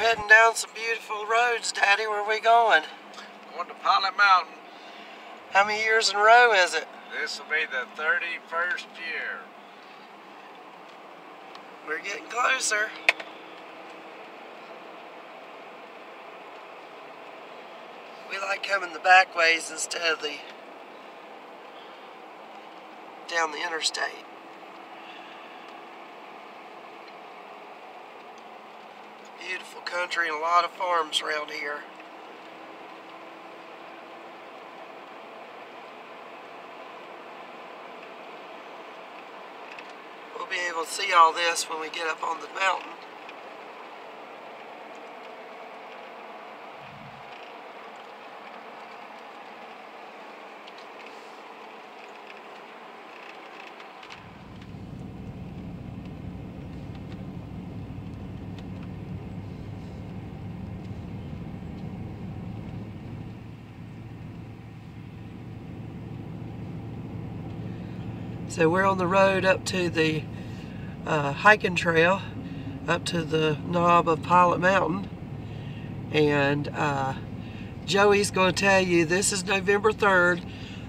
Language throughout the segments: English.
We're heading down some beautiful roads, Daddy. Where are we going? Going to Pilot Mountain. How many years in a row is it? This will be the 31st year. We're getting closer. We like coming the back ways instead of the down the interstate. Beautiful country and a lot of farms around here. We'll be able to see all this when we get up on the mountain. So we're on the road up to the uh, hiking trail, up to the knob of Pilot Mountain. And uh, Joey's going to tell you this is November 3rd.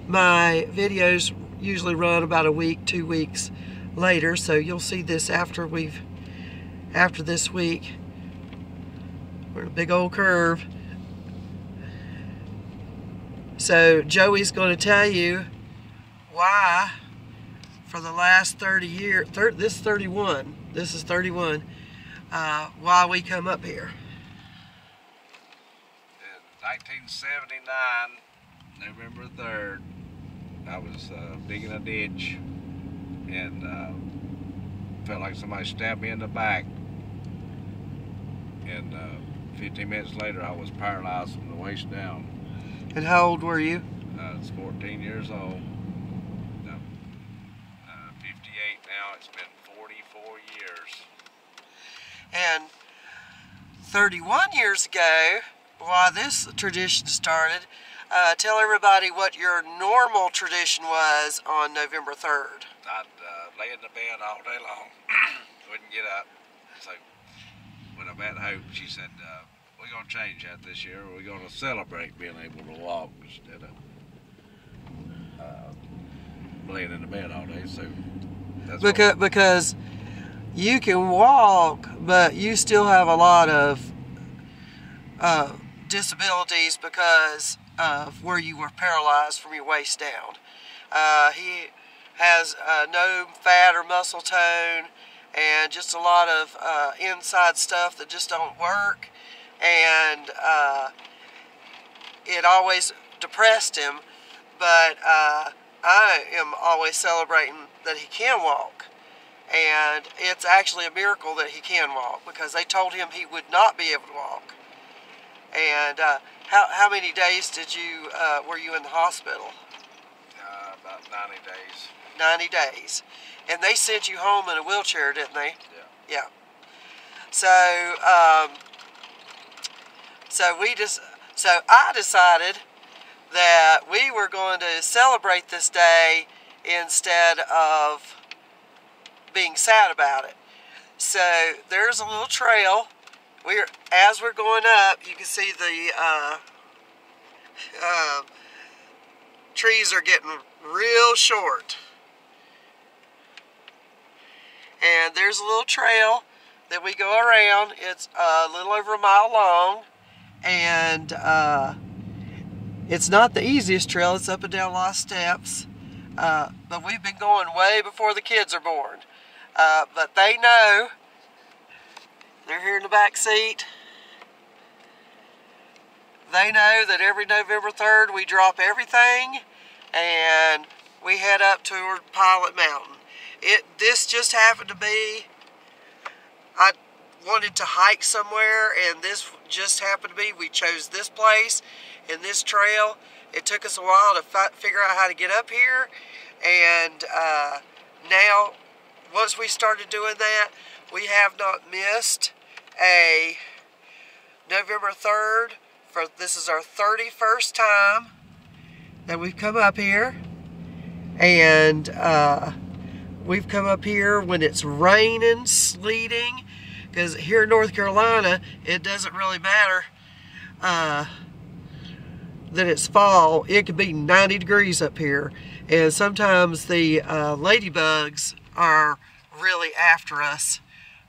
My videos usually run about a week, two weeks later. So you'll see this after we've, after this week. We're in a big old curve. So Joey's going to tell you why for the last 30 years, thir this 31, this is 31, uh, why we come up here. In 1979, November 3rd, I was uh, digging a ditch and uh, felt like somebody stabbed me in the back. And uh, 15 minutes later, I was paralyzed from the waist down. And how old were you? I was 14 years old. No, uh, 58 now. It's been 44 years. And 31 years ago, why this tradition started, uh, tell everybody what your normal tradition was on November 3rd. I'd uh, lay in the bed all day long. Wouldn't get up. So when I met Hope, she said, uh, we're going to change that this year. We're going to celebrate being able to walk instead of uh, laying in the bed all day. So that's Because, because you can walk, but you still have a lot of uh, disabilities because of where you were paralyzed from your waist down. Uh, he has uh, no fat or muscle tone and just a lot of uh, inside stuff that just don't work. And uh, it always depressed him, but uh, I am always celebrating that he can walk. And it's actually a miracle that he can walk because they told him he would not be able to walk. And uh, how, how many days did you uh, were you in the hospital? uh, about 90 days. 90 days. And they sent you home in a wheelchair, didn't they? Yeah. Yeah. So, um, so we just, so I decided that we were going to celebrate this day instead of being sad about it. So there's a little trail. We're as we're going up, you can see the uh, uh, trees are getting real short. And there's a little trail that we go around. It's a little over a mile long, and uh, it's not the easiest trail. It's up and down a lot of steps, uh, but we've been going way before the kids are born. Uh, but they know. They're here in the back seat. They know that every November 3rd we drop everything and we head up toward Pilot Mountain. It this just happened to be I wanted to hike somewhere and this just happened to be we chose this place and this trail. It took us a while to fi- figure out how to get up here and uh, now once we started doing that we have not missed a November 3rd for this is our 31st time that we've come up here and uh, we've come up here when it's raining sleeting Because here in North Carolina, it doesn't really matter uh, that it's fall. It could be 90 degrees up here. And sometimes the uh, ladybugs are really after us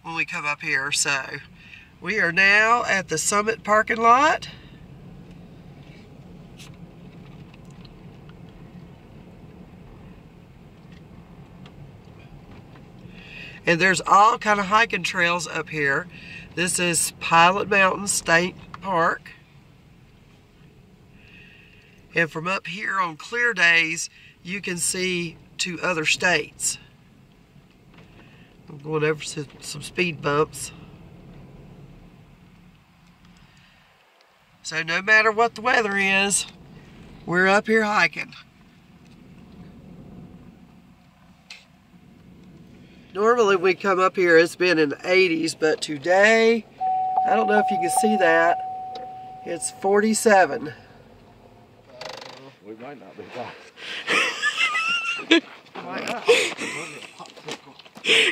when we come up here. So we are now at the Summit parking lot. And there's all kind of hiking trails up here. This is Pilot Mountain State Park. And from up here on clear days, you can see to other states. I'm going over some, some speed bumps. So no matter what the weather is, we're up here hiking. Normally we come up here, it's been in the 80s, but today, I don't know if you can see that, it's 47. We might not be back.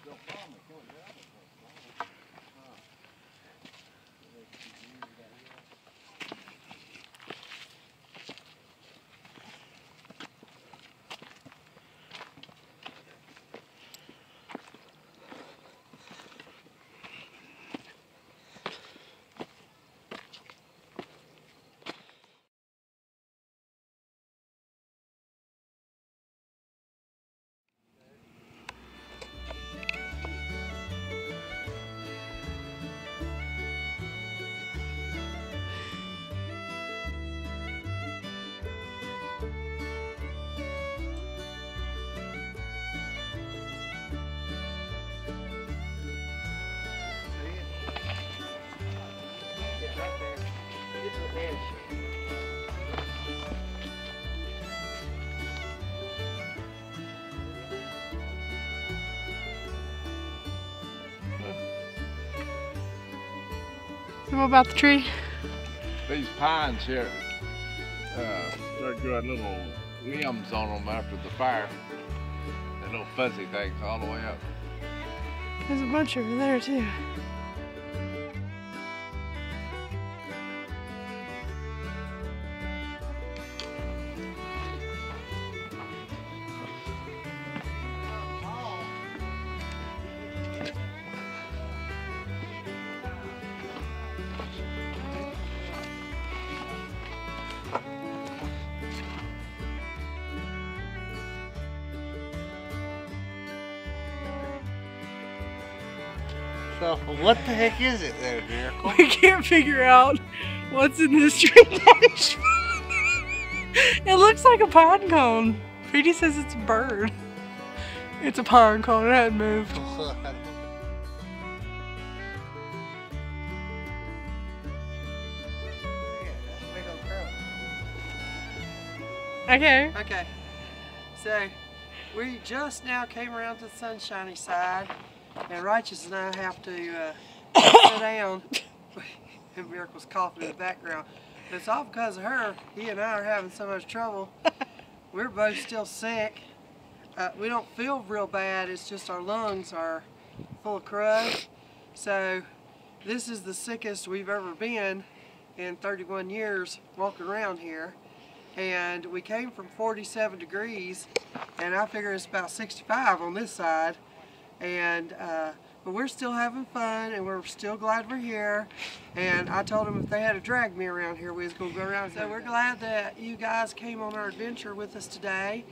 So what about the tree? These pines here, uh, they're growing little limbs on them after the fire. The little fuzzy things all the way up. There's a bunch over there too. So, what the heck is it there, Miracle? We can't figure out what's in this tree. it looks like a pine cone. Pretty says it's a bird. It's a pine cone. It hadn't moved. Okay. Okay, so we just now came around to the sunshiny side, and Righteous and I have to uh, sit down. and Miracle's coughing in the background. But it's all because of her. He and I are having so much trouble. We're both still sick. Uh, we don't feel real bad. It's just our lungs are full of crud. So this is the sickest we've ever been in 31 years walking around here and we came from 47 degrees and I figure it's about 65 on this side and uh, But we're still having fun and we're still glad we're here. And I told them if they had to drag me around here, we was going to go around. So we're glad that you guys came on our adventure with us today.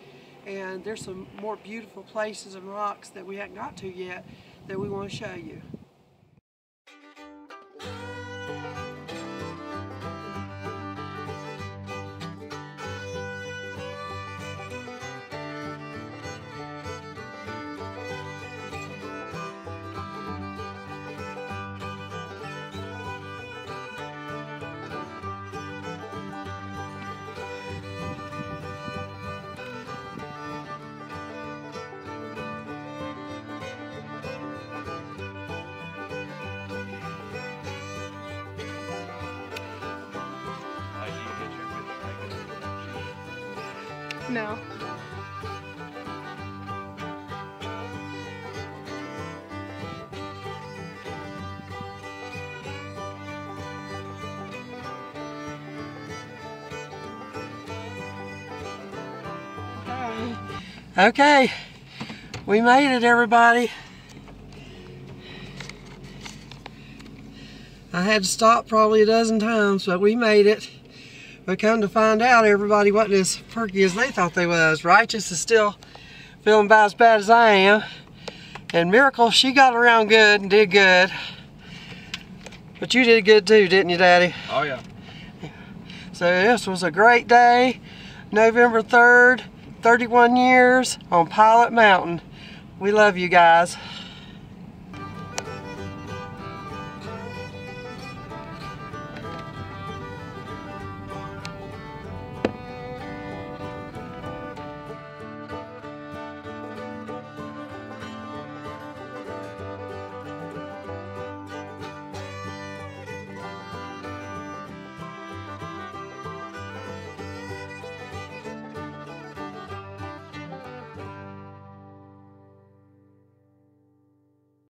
And there's some more beautiful places and rocks that we haven't got to yet that we want to show you. No. Okay, we made it, everybody. I had to stop probably a dozen times, but we made it. But come to find out, everybody wasn't as perky as they thought they was. Righteous is still feeling about as bad as I am. And Miracle, she got around good and did good. But you did good too, didn't you, Daddy? Oh yeah. So this was a great day. November 3rd, 31 years on Pilot Mountain. We love you guys.